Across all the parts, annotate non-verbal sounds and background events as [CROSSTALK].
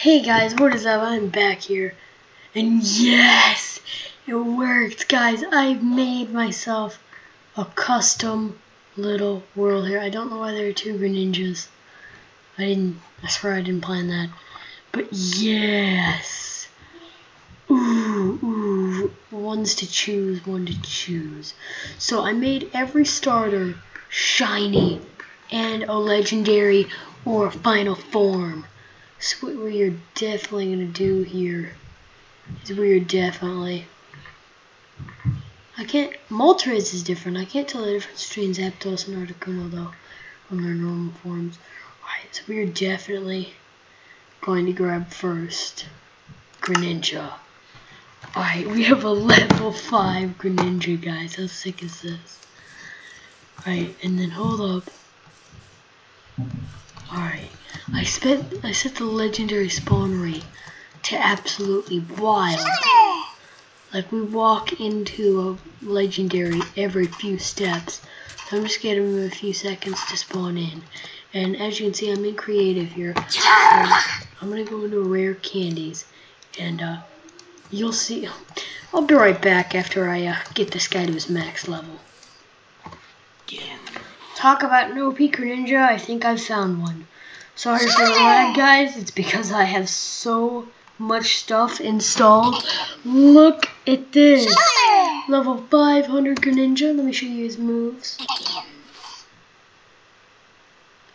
Hey guys, what is up? I'm back here. And yes, it worked, guys. I made myself a custom little world here. I don't know why there are two Greninjas. I didn't, I swear I didn't plan that. But yes. Ooh, ooh. One's to choose, one to choose. So I made every starter shiny and a legendary or final form. So what we're definitely going to do here is we're definitely... I can't... Moltres is different. I can't tell the difference between Zapdos and Articuno though from their normal forms. Alright, so we're definitely going to grab first Greninja. Alright, we have a level 5 Greninja, guys. How sick is this? Alright, and then hold up. Alright. I spent I set the legendary spawn rate to absolutely wild. Like we walk into a legendary every few steps. So I'm just giving them a few seconds to spawn in. And as you can see, I'm in creative here. I'm gonna go into rare candies, and uh, you'll see. I'll be right back after I uh, get this guy to his max level. Talk about no peak ninja. I think I've found one. Sorry for the lag, guys. It's because I have so much stuff installed. Look at this. Level 500 Greninja. Let me show you his moves.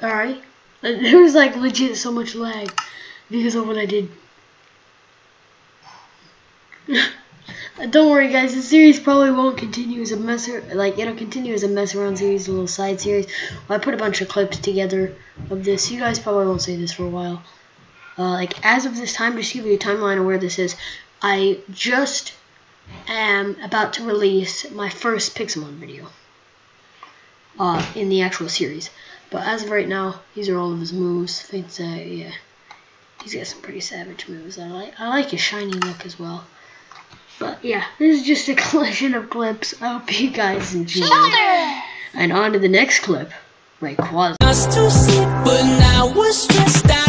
Alright. [LAUGHS] There was like legit so much lag because of what I did. [LAUGHS] Don't worry guys, the series probably won't continue as a mess, like it'll continue as a mess around series, a little side series. Well, I put a bunch of clips together of this. You guys probably won't see this for a while. Uh, like as of this time, just give you a timeline of where this is, I just am about to release my first Pixelmon video uh, in the actual series. But as of right now, these are all of his moves. I think yeah, he's got some pretty savage moves. I like I like his shiny look as well. But yeah, this is just a [LAUGHS] collection of clips. I hope you guys enjoy. And on to the next clip. Like Quasi. Us to sleep, but now we're stressed out.